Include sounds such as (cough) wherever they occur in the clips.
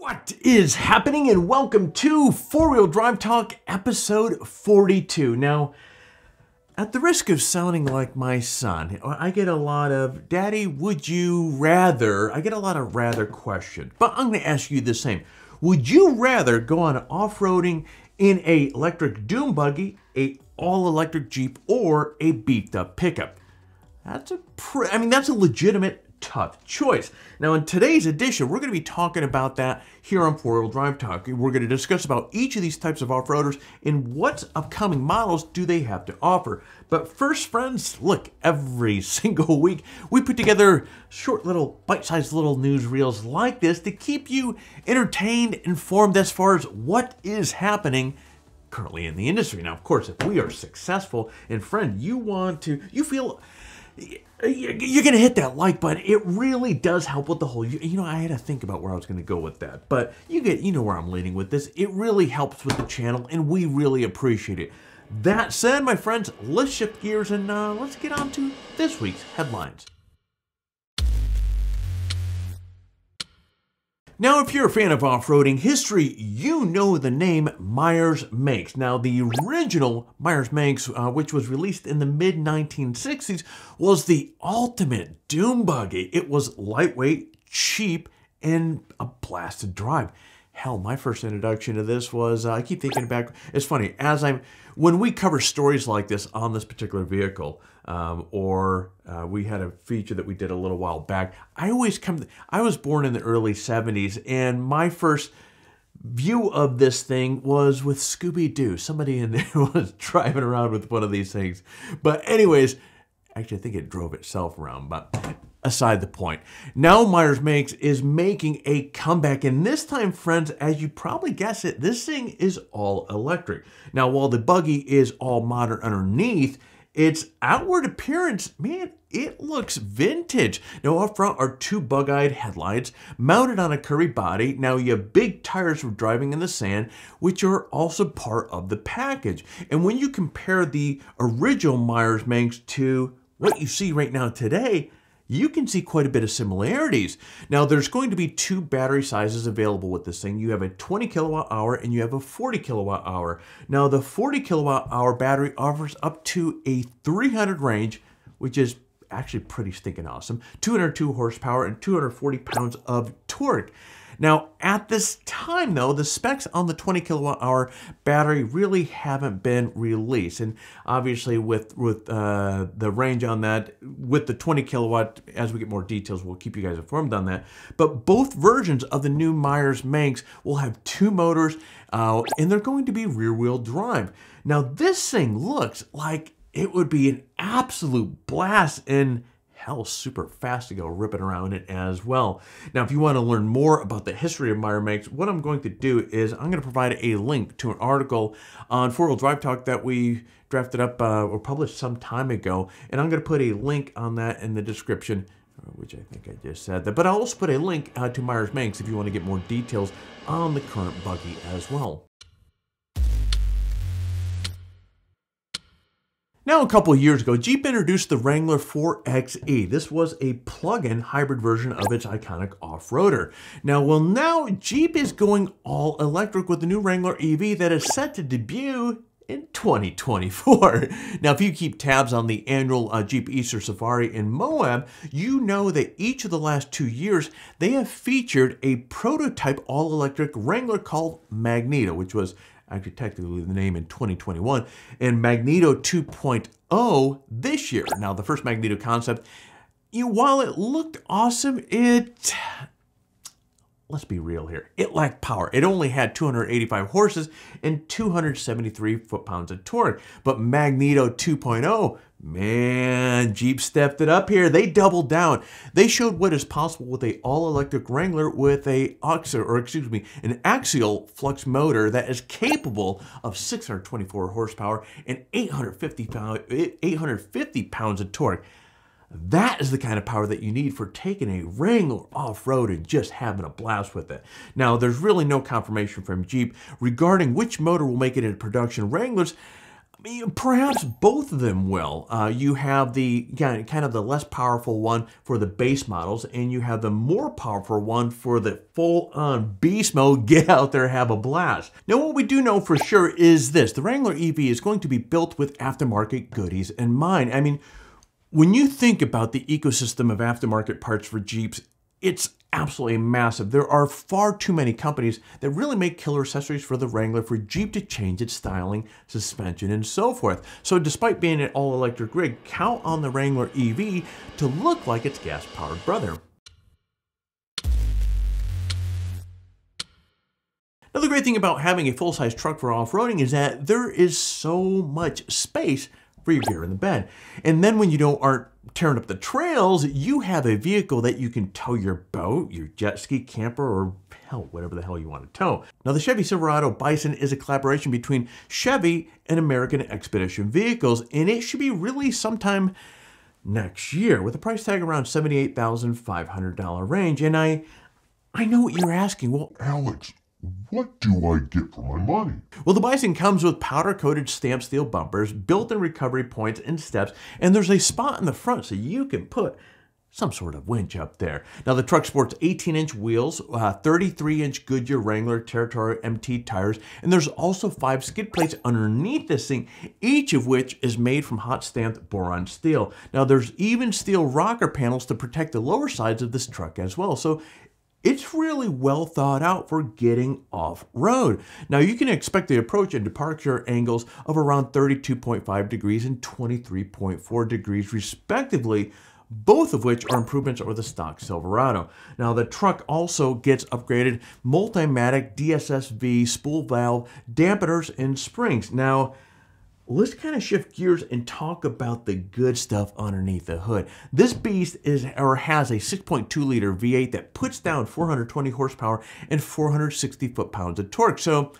What is happening and welcome to Four Wheel Drive Talk episode 42. Now, at the risk of sounding like my son, I get a lot of, Daddy, would you rather? I get a lot of rather questions, but I'm going to ask you the same. Would you rather go on off-roading in a electric dune buggy, a all-electric Jeep, or a beefed up pickup? That's a, I mean, that's a legitimate tough choice. Now in today's edition, we're going to be talking about that here on Four Wheel Drive Talk. We're going to discuss about each of these types of off-roaders and what upcoming models do they have to offer. But first, friends, look, every (laughs) single week we put together short little bite-sized little news reels like this to keep you entertained, informed as far as what is happening currently in the industry. Now, of course, if we are successful and friend, you want to, you feel you're to hit that like button. It really does help with the whole, you know, I had to think about where I was to go with that, but you get, you know where I'm leaning with this. It really helps with the channel and we really appreciate it. That said, my friends, let's shift gears and uh, let's get on to this week's headlines. Now, if you're a fan of off-roading history, you know the name Meyers Manx. Now, the original Meyers Manx, uh, which was released in the mid-1960s, was the ultimate dune buggy. It was lightweight, cheap, and a blast to drive. Hell, my first introduction to this was, uh, I keep thinking back, it's funny, as I'm, when we cover stories like this on this particular vehicle, um, or uh, we had a feature that we did a little while back, I always come, I was born in the early 70s, and my first view of this thing was with Scooby-Doo. Somebody in there (laughs) was driving around with one of these things. But anyways, actually, I think it drove itself around, but aside the point. Now Meyers Manx is making a comeback, and this time, friends, as you probably guess it, this thing is all electric. Now, while the buggy is all modern underneath, its outward appearance, man, it looks vintage. Now up front are two bug-eyed headlights mounted on a curvy body. Now you have big tires for driving in the sand, which are also part of the package. And when you compare the original Meyers Manx to what you see right now today, you can see quite a bit of similarities. Now, there's going to be two battery sizes available with this thing. You have a 20 kilowatt hour and you have a 40 kilowatt hour. Now, the 40 kilowatt hour battery offers up to a 300 range, which is actually pretty stinking awesome, 202 horsepower and 240 pounds of torque. Now, at this time, though, the specs on the 20 kilowatt hour battery really haven't been released. And obviously, with, with uh, the range on that, with the 20 kilowatt, as we get more details, we'll keep you guys informed on that. But both versions of the new Meyers Manx will have two motors, uh, and they're going to be rear wheel drive. Now, this thing looks like it would be an absolute blast in hell super fast to go ripping around it as well. Now, if you want to learn more about the history of Meyer Manx, what I'm going to do is I'm going to provide a link to an article on Four Wheel Drive Talk that we drafted up uh, or published some time ago, and I'm going to put a link on that in the description which I think I just said that. But I'll also put a link uh, to Meyers Manx if you want to get more details on the current buggy as well. Now, a couple years ago, Jeep introduced the Wrangler 4xe. This was a plug-in hybrid version of its iconic off-roader. Now, well, now Jeep is going all electric with the new Wrangler EV that is set to debut in 2024. (laughs) Now, if you keep tabs on the annual uh, Jeep Easter Safari in Moab, you know that each of the last two years, they have featured a prototype all-electric Wrangler called Magneto, which was actually technically the name in 2021, and Magneto 2.0 this year. Now, the first Magneto concept, you while it looked awesome, it let's be real here. It lacked power. It only had 285 horses and 273 foot-pounds of torque. But Magneto 2.0 Man, Jeep stepped it up here. They doubled down. They showed what is possible with a all-electric Wrangler with a oxo, or excuse me, an axial flux motor that is capable of 624 horsepower and 850 pound, 850 pounds of torque. That is the kind of power that you need for taking a Wrangler off-road and just having a blast with it. Now, there's really no confirmation from Jeep regarding which motor will make it into production. Wranglers Perhaps both of them will. Uh, you have the kind of the less powerful one for the base models, and you have the more powerful one for the full-on beast mode. (laughs) Get out there, have a blast. Now, what we do know for sure is this: the Wrangler EV is going to be built with aftermarket goodies in mind. I mean, when you think about the ecosystem of aftermarket parts for Jeeps, it's absolutely massive. There are far too many companies that really make killer accessories for the Wrangler for Jeep to change its styling, suspension, and so forth. So despite being an all-electric rig, count on the Wrangler EV to look like its gas-powered brother. Now the great thing about having a full-size truck for off-roading is that there is so much space for your gear in the bed. And then when you don't aren't tearing up the trails, you have a vehicle that you can tow your boat, your jet ski, camper, or hell, whatever the hell you want to tow. Now, the Chevy Silverado Bison is a collaboration between Chevy and American Expedition Vehicles, and it should be released sometime next year with a price tag around $78,500 range. And I, I know what you're asking. Well, Alex, what do I get for my money? Well, the Bison comes with powder-coated stamp steel bumpers, built-in recovery points and steps, and there's a spot in the front so you can put some sort of winch up there. Now the truck sports 18-inch wheels, 33-inch uh, Goodyear Wrangler Territory MT tires, and there's also five skid plates underneath this thing, each of which is made from hot stamped boron steel. Now there's even steel rocker panels to protect the lower sides of this truck as well. So it's really well thought out for getting off-road. Now you can expect the approach and departure angles of around 32.5 degrees and 23.4 degrees respectively, both of which are improvements over the stock Silverado. Now the truck also gets upgraded Multimatic DSSV spool valve dampeners and springs. Now let's kind of shift gears and talk about the good stuff underneath the hood. This beast is or has a 6.2 liter V8 that puts down 420 horsepower and 460 foot-pounds of torque. So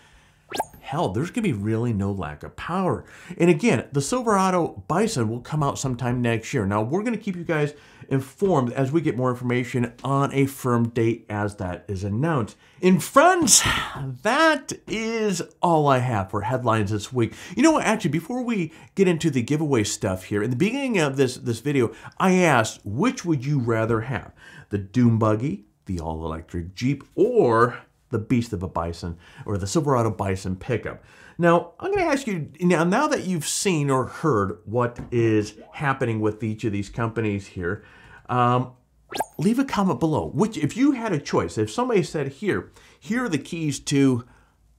hell, there's gonna be really no lack of power. And again, the Silverado Bison will come out sometime next year. Now we're gonna keep you guys informed as we get more information on a firm date as that is announced. In friends, that is all I have for headlines this week. You know what, actually, before we get into the giveaway stuff here, in the beginning of this, this video, I asked, which would you rather have? The Dune Buggy, the all-electric Jeep, or the beast of a bison or the Silverado bison pickup. Now, I'm going to ask you now, now that you've seen or heard what is happening with each of these companies here, um, leave a comment below. Which, if you had a choice, if somebody said, here, here are the keys to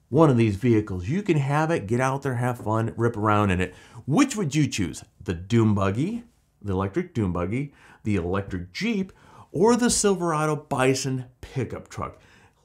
one of these vehicles, you can have it, get out there, have fun, rip around in it. Which would you choose? The Dune Buggy, the electric Dune Buggy, the electric Jeep, or the Silverado Bison pickup truck?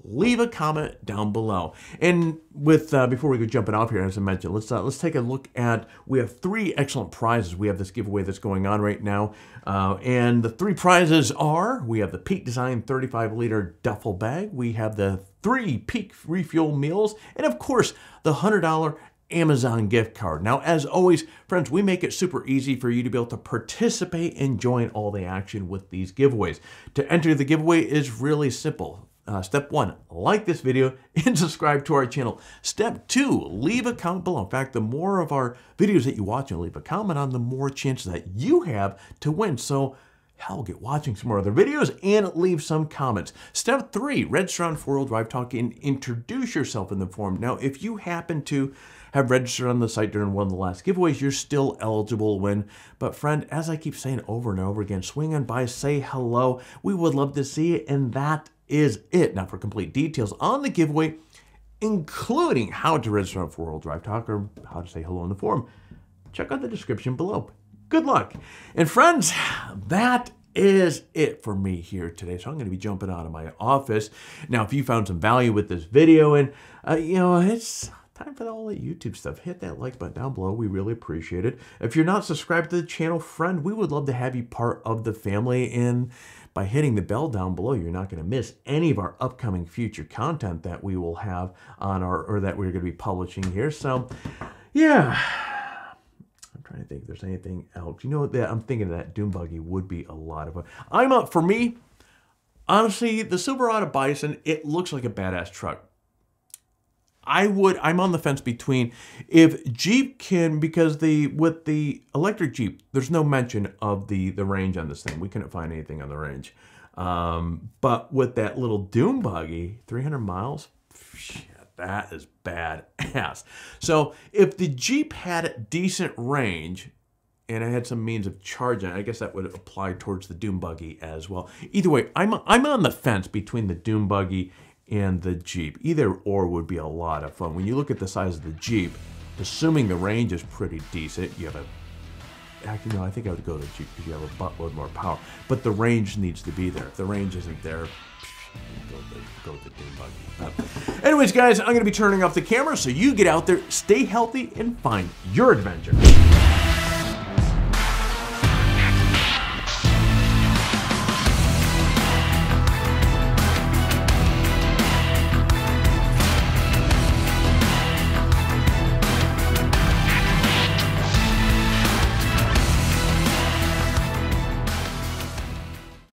Leave a comment down below. And with uh, before we go jumping off here, as I mentioned, let's uh, let's take a look at. We have three excellent prizes. We have this giveaway that's going on right now, uh, and the three prizes are: we have the Peak Design 35 liter duffel bag, we have the three Peak refuel meals, and of course the hundred dollar Amazon gift card. Now, as always, friends, we make it super easy for you to be able to participate and join all the action with these giveaways. To enter the giveaway is really simple. Uh, step one, like this video (laughs) and subscribe to our channel. Step two, leave a comment below. In fact, the more of our videos that you watch and leave a comment on, the more chances that you have to win. So hell, get watching some more other videos and leave some comments. Step three, register on four-wheel drive talk and introduce yourself in the forum. Now, if you happen to have registered on the site during one of the last giveaways, you're still eligible to win. But friend, as I keep saying over and over again, swing on by, say hello. We would love to see you, and that is it. Now, for complete details on the giveaway, including how to register Four Wheel Drive Talk or how to say hello in the forum, check out the description below. Good luck. And friends, that is it for me here today. So I'm going to be jumping out of my office. Now, if you found some value with this video and, uh, you know, it's time for all the YouTube stuff. Hit that like button down below. We really appreciate it. If you're not subscribed to the channel, friend, we would love to have you part of the family. And by hitting the bell down below, you're not going to miss any of our upcoming future content that we will have on our, or that we're going to be publishing here. So, yeah. I'm trying to think if there's anything else. You know that I'm thinking that Dune Buggy would be a lot of fun. I'm up for me. Honestly, the Silverado Bison, it looks like a badass truck. I would I'm on the fence between if Jeep can because the with the electric Jeep there's no mention of the the range on this thing. We couldn't find anything on the range. Um, but with that little Dune buggy, 300 miles, shit, that is bad ass. So if the Jeep had decent range and I had some means of charging, I guess that would apply towards the Dune buggy as well. Either way, I'm I'm on the fence between the Dune buggy and the Jeep. Either or would be a lot of fun. When you look at the size of the Jeep, assuming the range is pretty decent, you have a actually no, I think I would go to the Jeep because you have a buttload more power. But the range needs to be there. If the range isn't there, go with the, go with the Dune buggy. But anyways, guys, I'm going to be turning off the camera so you get out there, stay healthy, and find your adventure.